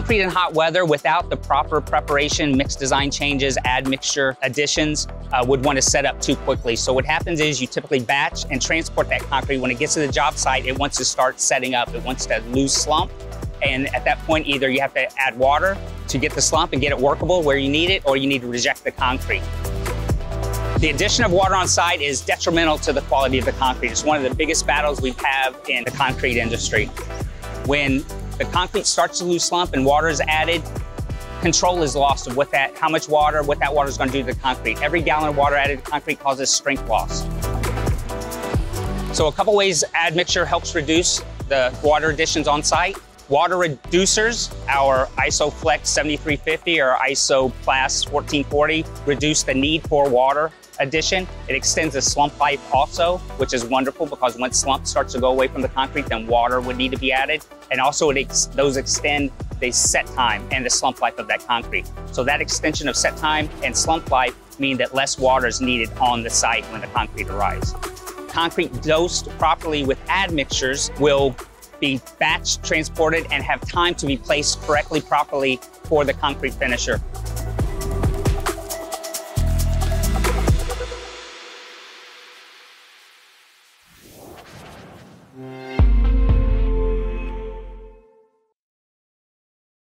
Concrete in hot weather without the proper preparation, mix design changes, admixture additions uh, would want to set up too quickly. So what happens is you typically batch and transport that concrete. When it gets to the job site, it wants to start setting up. It wants to lose slump. And at that point, either you have to add water to get the slump and get it workable where you need it, or you need to reject the concrete. The addition of water on site is detrimental to the quality of the concrete. It's one of the biggest battles we have in the concrete industry. When the concrete starts to lose slump and water is added, control is lost of what that, how much water, what that water is going to do to the concrete. Every gallon of water added to concrete causes strength loss. So a couple ways admixture helps reduce the water additions on site. Water reducers, our ISOFlex 7350 or ISOPLAS 1440, reduce the need for water addition. It extends the slump life also, which is wonderful because once slump starts to go away from the concrete, then water would need to be added. And also ex those extend the set time and the slump life of that concrete. So that extension of set time and slump life mean that less water is needed on the site when the concrete arrives. Concrete dosed properly with admixtures will be batch transported and have time to be placed correctly, properly for the concrete finisher.